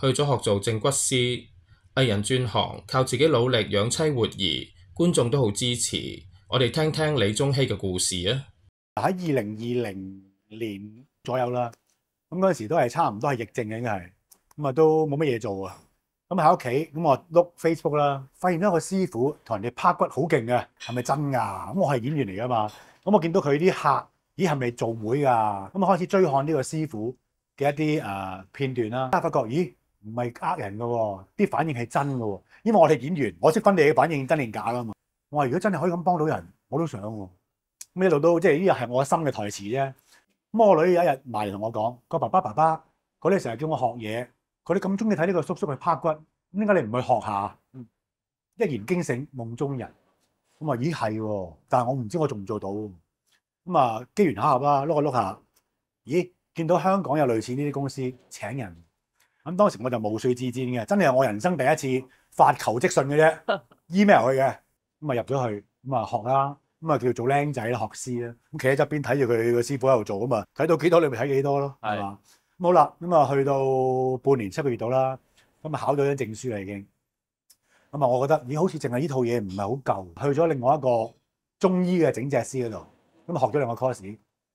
去咗學做正骨師，藝人轉行靠自己努力養妻活兒，觀眾都好支持。我哋聽聽李宗熙嘅故事啊！喺二零二零年左右啦，咁嗰陣時都係差唔多係疫症嘅，應該係咁啊，都冇乜嘢做啊。咁喺屋企咁我碌 Facebook 啦，發現咗個師傅同人哋拍骨好勁嘅，係咪真㗎？咁我係演員嚟噶嘛，咁我見到佢啲客，咦係咪做會㗎？咁啊開始追看呢個師傅嘅一啲誒、片段啦，發覺咦〜唔係呃人噶，啲反應係真噶，因為我哋演員，我識分你嘅反應真定假噶嘛。我話如果真係可以咁幫到人，我都想。咁一路都即係呢個係我心嘅台詞啫。咁我女有一日埋嚟同我講：個爸爸爸爸，佢哋成日叫我學嘢，佢哋咁中意睇呢個叔叔去拍骨，咁點解你唔去學下？一言驚醒夢中人。咁啊咦係，但係我唔知我做唔做到。咁啊機緣巧合啦，碌下碌下，咦見到香港有類似呢啲公司請人。咁當時我就無須自薦嘅，真係我人生第一次發求職信嘅啫，email 去嘅，咁啊入咗去，咁啊學啦，咁啊叫做僆仔啦，學師啦，咁企喺側邊睇住佢個師傅喺度做啊嘛，睇到幾多你咪睇幾多咯，係。嘛？好啦，咁啊去到半年七個月到啦，咁啊考到張證書啦已經，咁啊我覺得咦好似淨係呢套嘢唔係好夠，去咗另外一個中醫嘅整脊師嗰度，咁啊學咗兩個 course。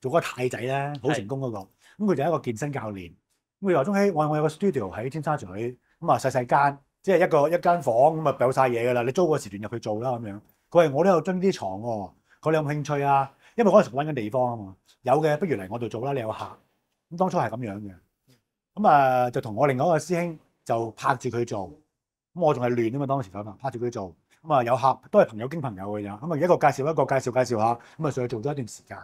做嗰個太仔咧，好成功嗰、那個，咁佢就係一個健身教練。咁佢話：中希，我我有個 studio 喺尖沙咀，咁啊細細間，即係一個一間房，咁啊有晒嘢㗎啦。你租個時段入去做啦咁樣。佢話：我都有樽啲床喎，佢哋有冇興趣啊？因為嗰陣時揾緊地方啊嘛。有嘅，不如嚟我度做啦。你有客。咁當初係咁樣嘅。咁啊，就同我另外一個師兄就拍住佢做。咁我仲係亂啊嘛，當時咁啊，拍住佢做。咁啊有客都係朋友經朋友嘅啫。咁啊一個介紹一個介紹介紹下，咁啊上去做咗一段時間。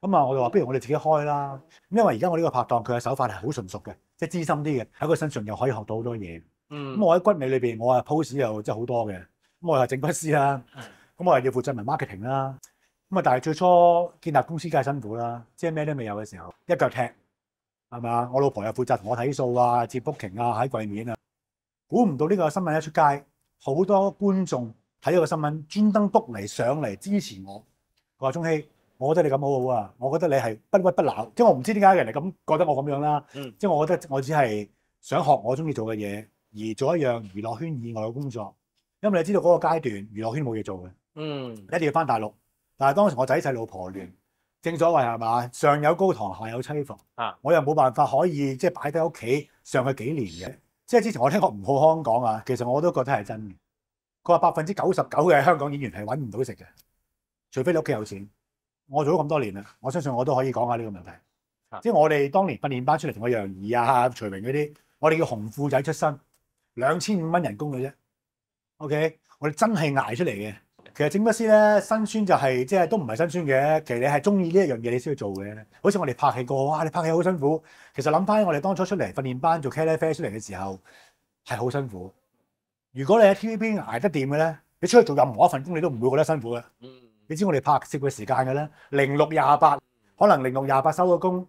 咁啊，我就話不如我哋自己開啦，因為而家我呢個拍檔佢嘅手法係好純熟嘅，即係資深啲嘅，喺佢身上又可以學到好多嘢。嗯。咁我喺骨尾裏邊，我啊 pose 又真係好多嘅。咁我又整骨師啦。咁我又要負責埋 marketing 啦。咁啊，但係最初建立公司梗係辛苦啦，即係咩都未有嘅時候，一腳踢係咪啊？我老婆又負責同我睇數啊、接 booking 啊、喺櫃面啊。估唔到呢個新聞一出街，好多觀眾睇咗個新聞，專登 book 嚟上嚟支持我。佢話：中希。我覺得你咁好好啊！我覺得你係不屈不撓，即係我唔知點解人哋咁覺得我咁樣啦。嗯，即係我覺得我只係想學我中意做嘅嘢，而做一樣娛樂圈以外嘅工作。因為你知道嗰個階段娛樂圈冇嘢做嘅，嗯，一定要翻大陸。但係當時我仔細老婆亂，正所謂係嘛，上有高堂，下有妻房。啊，我又冇辦法可以即係擺低屋企上去幾年嘅。即係之前我聽過吳浩康講啊，其實我都覺得係真嘅。佢話百分之九十九嘅香港演員係揾唔到食嘅，除非你屋企有錢。我做咗咁多年啦，我相信我都可以講下呢個問題。即係我哋當年訓練班出嚟同我楊怡啊、徐榮嗰啲，我哋叫紅褲仔出身，兩千五蚊人工嘅啫。OK，我哋真係捱出嚟嘅。其實整筆師咧，辛酸就係即係都唔係辛酸嘅。其實你係中意呢一樣嘢，你先去做嘅。好似我哋拍戲過，哇！你拍戲好辛苦。其實諗翻我哋當初出嚟訓練班做茄喱啡出嚟嘅時候，係好辛苦。如果你喺 TVB 捱得掂嘅咧，你出去做任何一份工，你都唔會覺得辛苦嘅。嗯。你知我哋拍攝嘅時間嘅咧，零六廿八，可能零六廿八收咗工，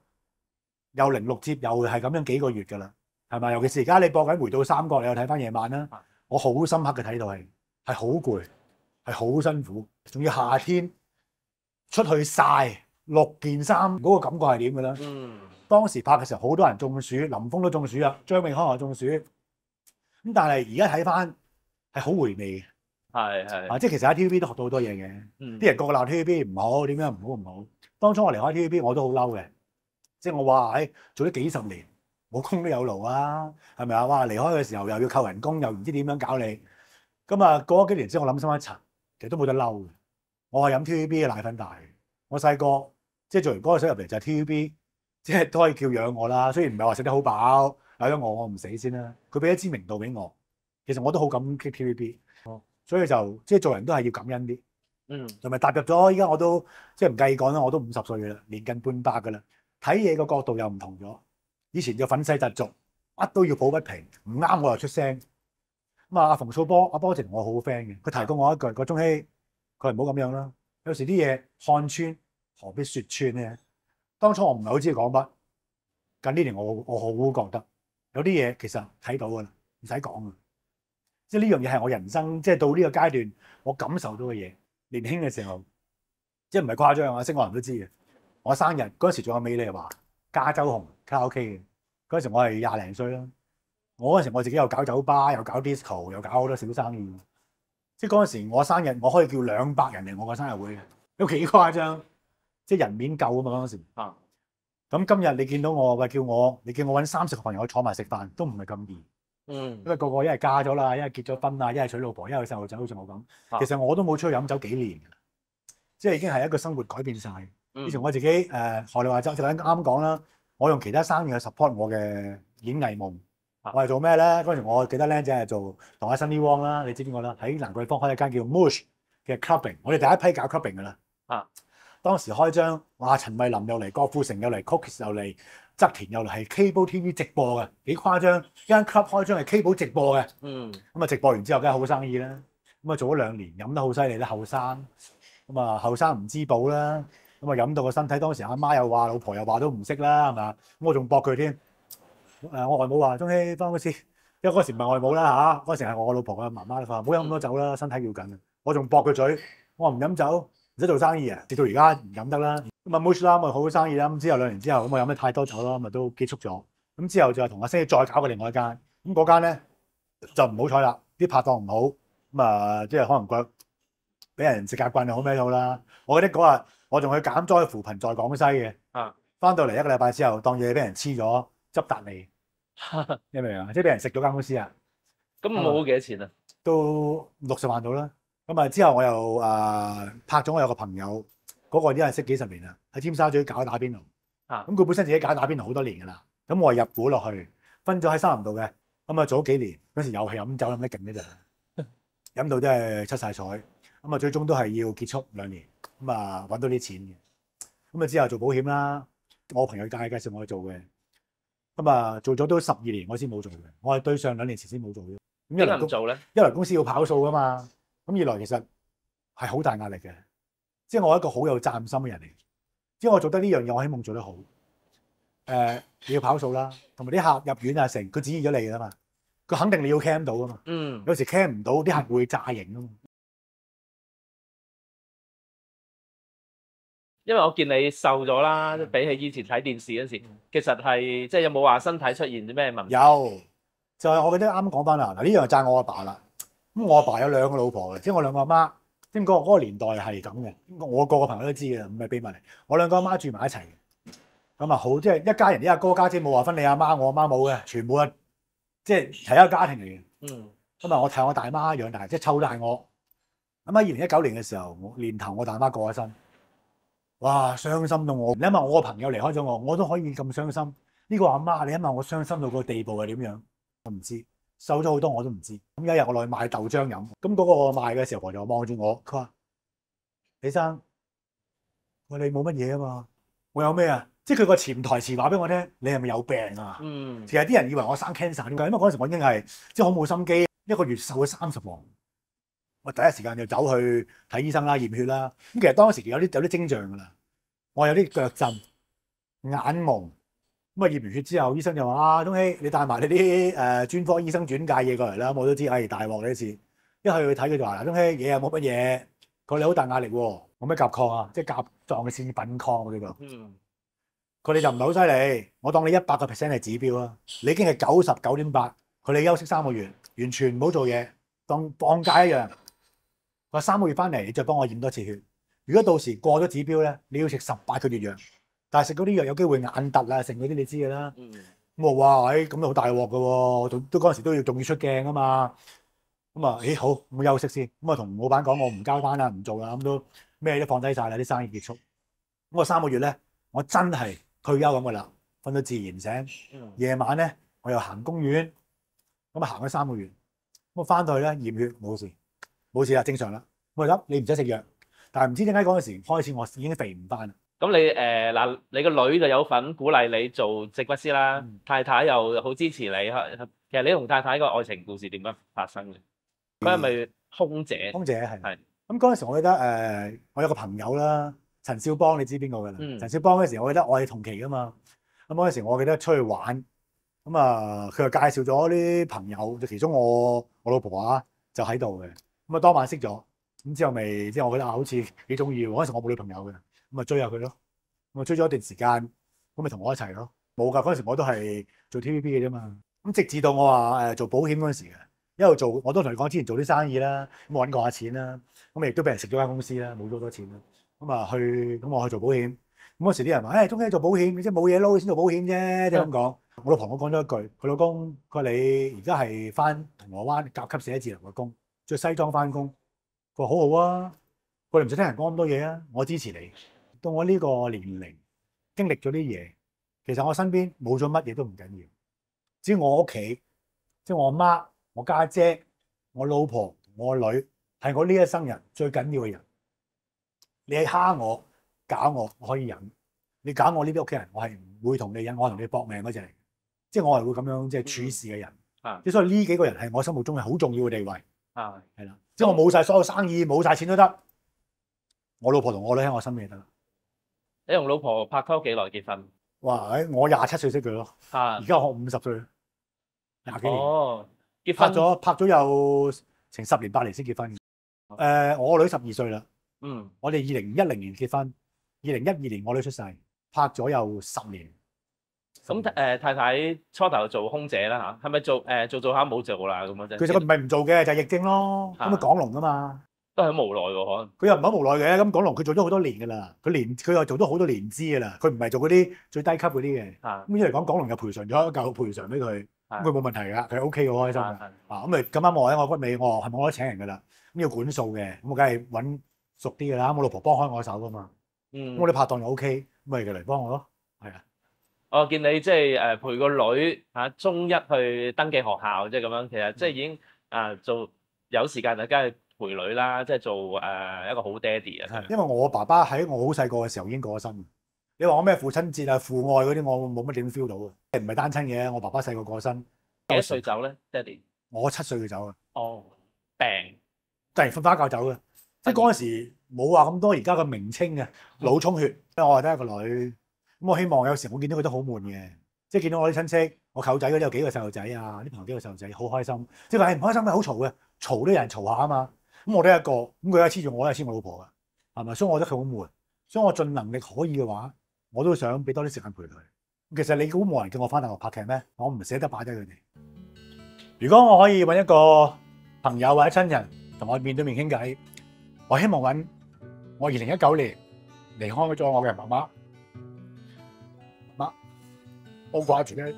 又零六接，又係咁樣幾個月㗎啦，係咪？尤其是而家你播緊回到三角，你又睇翻夜晚啦，我好深刻嘅睇到係係好攰，係好辛苦，仲要夏天出去曬六件衫，嗰個感覺係點嘅咧？嗯，當時拍嘅時候好多人中暑，林峰都中暑啊，張永康又中暑，咁但係而家睇翻係好回味嘅。係係啊！即係其實喺 TVB 都學到好多嘢嘅。啲、嗯、人個個鬧 TVB 唔好，點樣唔好唔好。當初我離開 TVB 我都好嬲嘅。即係我話誒，做咗幾十年冇工都有勞啊，係咪啊？哇！離開嘅時候又要扣人工，又唔知點樣搞你。咁啊，過咗幾年之後，我諗深一層，其實都冇得嬲嘅。我係飲 TVB 嘅奶粉大，我細個即係做完歌手入嚟就係 TVB，即係都可以叫養我啦。雖然唔係話食得好飽，有咗我我唔死先啦。佢俾咗知名度俾我，其實我都好感激 TVB。所以就即係做人都係要感恩啲。嗯同埋踏入咗，依家我都即係唔計講啦，我都五十歲嘅啦，年近半百嘅啦，睇嘢個角度又唔同咗。以前就粉世嫉俗，乜都要抱不平，唔啱我又出聲。咁啊，阿馮素波、阿波直同我好 friend 嘅，佢提過我一句：個中希，佢唔好咁樣啦。有時啲嘢看穿，何必説穿咧？當初我唔係好知佢講乜，近呢年我我好覺得有啲嘢其實睇到噶啦，唔使講啊。即係呢樣嘢係我人生即係到呢個階段我感受到嘅嘢。年輕嘅時候，即係唔係誇張啊，識我人都知嘅。我生日嗰陣時仲有美麗華、加州紅卡拉 OK 嘅，嗰陣時我係廿零歲啦。我嗰陣時我自己又搞酒吧，又搞 disco，又搞好多小生意。即係嗰陣時我生日，我可以叫兩百人嚟我個生日會嘅，有幾誇張？即係人面夠啊嘛嗰陣時。啊，咁今日你見到我，喂叫我，你叫我揾三十個朋友坐埋食飯，都唔係咁易。嗯因為個個一係嫁咗啦，一係結咗婚啦，一係娶老婆，一係有細路仔，好似我咁。啊其實我都冇出去飲酒幾年㗎啦，即係已經係一個生活改變晒。嗯以前我自己誒、呃、學你話齋，就啱啱講啦，我用其他生意去 support 我嘅演藝夢。啊我係做咩咧？嗰陣時我記得僆仔係做同阿 Sunny Wong 啦，你知邊個啦？喺蘭桂坊開一間叫 Mush 嘅 clubbing，我哋第一批搞 clubbing 㗎啦。啊！當時開張，哇！陳慧琳又嚟，郭富城又嚟，Cookies 又嚟，側田又嚟，係 cable TV 直播嘅，幾誇張！一間 club 開張係 cable 直播嘅。嗯咁啊直播完之後，梗係好生意啦。咁啊做咗兩年，飲得好犀利啦，後生。咁啊後生唔知寶啦。咁啊飲到個身體，當時阿媽又話，老婆又話都唔識啦，係嘛？咁我仲駁佢添。誒我外母話：中希翻公司，因為嗰時唔係外母啦嚇，嗰時係我老婆嘅媽媽啦。佢話唔好飲咁多酒啦，身體要緊啊。我仲駁佢嘴，我話唔飲酒唔使做生意啊。直到而家唔飲得啦。咁啊 Mush 啦，咪好好生意啦。咁之後兩年之後，咁我飲得太多酒啦，咪都結束咗。咁之後就同阿星再搞過另外一間。咁嗰間咧就唔好彩啦，啲拍檔唔好，咁啊即係可能覺得俾人食夾棍又好咩都好啦。我記得嗰日我仲去減災扶貧在廣西嘅，啊，翻到嚟一個禮拜之後，當嘢俾人黐咗，執達利，你明唔明啊？即係俾人食咗間公司啊，咁冇幾多錢啊？都六十萬到啦。咁啊之後我又誒、呃拍咗我有個朋友，嗰、個已經係識幾十年啦，喺尖沙咀搞打邊爐。啊咁佢本身自己搞打邊爐好多年㗎啦，咁我係入股落去，分咗喺三林道嘅。咁啊做咗幾年，嗰時又係飲酒飲得勁嘅咋，飲到真係出晒彩。咁啊最終都係要結束兩年，咁啊揾到啲錢嘅。咁啊之後做保險啦，我朋友介介紹我去做嘅。咁啊做咗都十二年，我先冇做嘅。我係對上兩年前先冇做嘅。咁一點解來公唔做咧？一嚟公司要跑數噶嘛，咁二來其實係好大壓力嘅。即係我係一個好有責任心嘅人嚟，即係我做得呢樣嘢，我希望做得好。誒、你要跑數啦，同埋啲客入院啊成，佢指意咗你㗎嘛，佢肯定你要 cam 到㗎嘛。嗯有時 cam 唔到，啲客會炸型啊嘛。因為我見你瘦咗啦，比起以前睇電視嗰時，其實係即係有冇話身體出現啲咩問題？有就係、我記得啱啱講翻啦，嗱呢樣就讚我阿爸啦。咁我阿爸有兩個老婆嘅，即係我兩個阿媽。即係嗰個嗰個年代係咁嘅，我個個朋友都知嘅，唔係秘密嚟。我兩個阿媽住埋一齊嘅，咁啊好，即係一家人，一阿哥家姐冇話分你阿媽，我阿媽冇嘅，全部啊即係係一個家庭嚟嘅。嗯咁啊，我睇我大媽養大，即係湊大我。咁喺二零一九年嘅時候，我年頭我大媽過咗身，哇，傷心到我。你諗下，我個朋友離開咗我，我都可以咁傷心。呢、個阿媽，你諗下我傷心到個地步係點樣？我唔知，瘦咗好多我都唔知。咁有一日我落去買豆漿飲，咁嗰個賣嘅時候婆就望住我，佢話：李生，我你冇乜嘢啊嘛，我有咩啊？即係佢個潛台詞話俾我聽，你係咪有病啊？嗯其實啲人以為我生 cancer 點解？因為嗰陣時我已經係即係好冇心機，一個月瘦咗三十磅。我第一時間就走去睇醫生啦，驗血啦。咁其實當時有啲有啲徵象㗎啦，我有啲腳震、眼蒙。咁啊驗完血之後，醫生就話：啊，東希，你帶埋你啲誒、呃、專科醫生轉介嘢過嚟啦。我都知，唉、大鑊呢次。一去去睇佢就話：嗱，東希嘢又冇乜嘢，佢話你好大壓力喎，冇咩甲亢啊，即係甲狀腺品亢嗰啲個。嗯佢哋就唔係好犀利，我當你一百個 percent 係指標啊，你已經係九十九點八，佢哋休息三個月，完全唔好做嘢，當放假一樣。佢話三個月翻嚟，你再幫我驗多次血。如果到時過咗指標咧，你要食十八個月藥，但係食嗰啲藥有機會眼突啊，成嗰啲你知㗎啦。嗯咁我話：，誒咁都好大鑊㗎喎，都都嗰陣時都要仲要出鏡啊嘛。咁啊，咦好，咁休息先。咁啊，同老闆講我唔交班啦，唔做啦，咁都咩都放低晒啦，啲生意結束。咁我三個月咧，我真係退休咁噶啦，瞓到自然醒。嗯夜晚咧，我又行公園，咁啊行咗三個月。咁我翻到去咧驗血冇事，冇事啦，正常啦。我話得你唔使食藥，但係唔知點解嗰陣時開始我已經肥唔翻啦。咁你誒嗱、你個女就有份鼓勵你做植骨師啦，嗯太太又好支持你。其實你同太太個愛情故事點樣發生嘅？佢係咪空姐？空姐係係咁嗰陣時，我記得誒、呃我有個朋友啦，陳少邦，你知邊個㗎啦？嗯陳少邦嗰陣時，我記得我係同期㗎嘛。咁嗰陣時，我記得出去玩，咁啊，佢就介紹咗啲朋友，就其中我我老婆啊就喺度嘅。咁啊，當晚識咗，咁之後咪即係我覺得啊，好似幾中意喎。嗰陣時我冇女朋友嘅，咁啊追下佢咯。咁啊追咗一段時間，咁咪同我一齊咯。冇㗎，嗰陣時我都係做 TVB 嘅啫嘛。咁直至到我話誒做保險嗰陣時嘅。一路做，我都同你講，之前做啲生意啦，咁我揾過下錢啦，咁亦都俾人食咗間公司啦，冇咗好多錢啦。咁啊去，咁我去做保險。咁嗰時啲人話：，誒、中間做保險，你即係冇嘢撈先做保險啫，即係咁講。我老婆我講咗一句，佢老公佢話你而家係翻銅鑼灣甲級寫字樓嘅工，着西裝翻工。佢話好好啊，佢哋唔使聽人講咁多嘢啊，我支持你。到我呢個年齡經歷咗啲嘢，其實我身邊冇咗乜嘢都唔緊要，只要我屋企，即係我阿媽。我家姐、我老婆、我女係我呢一生人最緊要嘅人。你係蝦我、搞我，我可以忍。你搞我呢啲屋企人，我係唔會同你忍，我係同你搏命嗰隻嚟。即係我係會咁樣即係處事嘅人。啊即係所以呢幾個人係我心目中係好重要嘅地位。啊！係啦，即係我冇晒所有生意，冇晒錢都得。我老婆同我女喺我身邊就得啦。你同老婆拍拖幾耐結婚？哇！我廿七歲識佢咯，啊而！家我五十歲，廿幾年。哦，結拍婚咗拍咗有成十年八年先結婚嘅。誒、我女十二歲啦，嗯我哋二零一零年結婚，二零一二年我女出世，拍咗有十年。咁誒、太太初頭做空姐啦嚇，係咪做誒、做做下冇做啦咁樣啫？其實佢唔係唔做嘅，就係、疫症咯。咁啊啊港龍啊嘛，都係好無奈喎，可能。佢又唔係好無奈嘅。咁港龍佢做咗好多年㗎啦，佢年佢又做咗好多年資㗎啦。佢唔係做嗰啲最低級嗰啲嘅。啊咁一嚟講，港龍又賠償咗一嚿賠償俾佢，咁佢冇問題㗎，佢 O K 嘅，好開心㗎。啊啊，咁咪咁啱我喺我骨尾，我話係咪我都請人㗎啦？咁要管數嘅，咁我梗係揾熟啲㗎啦。我老婆幫開我手㗎嘛，嗯咁我哋拍檔又 O K，咁咪佢嚟幫我咯。係啊，我見你即係誒陪個女嚇、中一去登記學校，即係咁樣，其實即係已經啊做有時間就梗係陪女啦，即係做誒、一個好爹哋啊。因為我爸爸喺我好細個嘅時候已經過咗身。你話我咩父親節啊、父愛嗰啲，我冇乜點 feel 到嘅。唔係單親嘅，我爸爸細個過身，幾多歲走咧，爹哋？我七歲佢走啊，哦，病突然瞓花覺走嘅。即係嗰陣時冇話咁多而家嘅名稱嘅腦充血，因為我係得一個女。咁我希望有時我見到佢都好悶嘅，即係見到我啲親戚，我舅仔嗰啲有幾個細路仔啊，啲朋友幾個細路仔好開心。即係話誒唔開心咩？好嘈嘅，嘈都有人嘈下啊嘛。咁我都一個，咁佢一黐住我，一黐我老婆噶，係咪？所以我覺得佢好悶。所以我盡能力可以嘅話，我都想俾多啲時間陪佢。其實你估冇人叫我翻大陸拍劇咩？我唔捨得擺低佢哋。如果我可以揾一個朋友或者親人同我面對面傾偈，我希望揾我二零一九年離開咗我嘅媽媽。媽，我掛住你，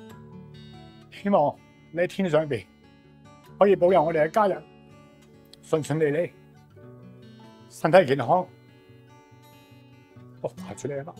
希望你喺天上邊可以保佑我哋嘅家人顺顺利利，身体健康，哦、爬出来了。